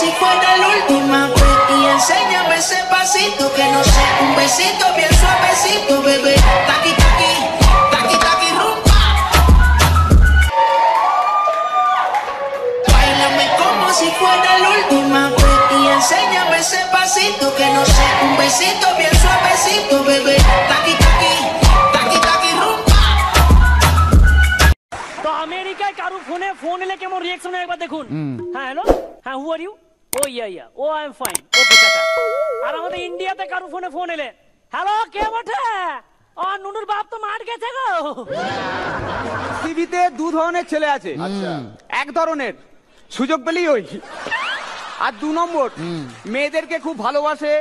si fuera la última vez. Y enséñame ese pasito que no sé Un besito bien suavecito, bebé. Taqui, taqui, taqui, taqui, rumba. Bailame como si fuera la última vez. Y enséñame ese pasito que no sé Un besito bien suavecito, bebé. Taqui, taqui, taqui, taqui, rumba. আমেরিকায় কারো ফোনে phone এলে কেমন reaction হয় একবার দেখুন হ্যাঁ hello হ্যাঁ who are you oh yeah yeah oh I am fine okay আর আমাদের ইন্ডিয়াতে কারও ফোনে ফোন এলে? হ্যালো কে বটে? ও নুনুর বাপ তো মাঠ গেছে গো। পৃথিবীতে দু ধরনের ছেলে আছে। এক ধরনের সুযোগ পেলেই ওই। আর দু নম্বর মেয়েদেরকে খুব ভালোবাসে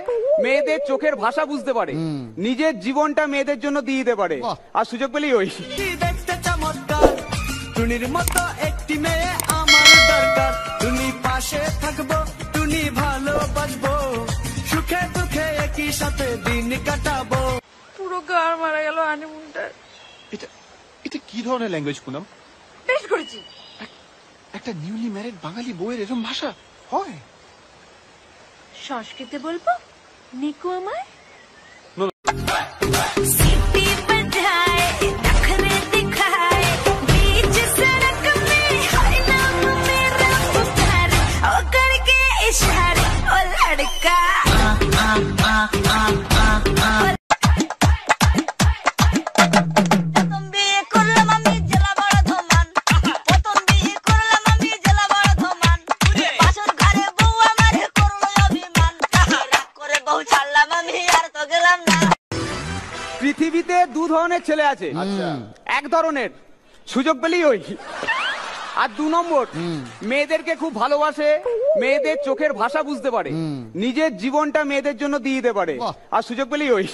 মেয়েদের চোখের ভাষা বুঝতে পারে। নিজের জীবনটা মেয়েদের জন্য দিয়ে দিতে পারে। আর সুযোগ পেলেই ওই। দেখতে চমৎকার। টুনির মতো একটি মেয়ে আমার দরকার। টুনি পাশে থাকব। সাথে দিন কাটাবো। পুরো গার মারা গেল হানিমুনটা এটা এটা কি ধরনের ল্যাঙ্গুয়েজ পুনম? বেশ করেছি। একটা নিউলি ম্যারিড বাঙালি বইয়ের এরকম ভাষা? হয়। সংস্কৃতে বলব? নিকু আমায়? ছাড়লাম আমি আর তো গেলাম না। পৃথিবীতে দু ধরনের ছেলে আছে। এক ধরনের সুযোগ পেলেই ওই। আর দু নম্বর মেয়েদেরকে খুব ভালোবাসে মেয়েদের চোখের ভাষা বুঝতে পারে। নিজের জীবনটা মেয়েদের জন্য দিয়ে দিতে পারে। আর সুযোগ পেলেই ওই।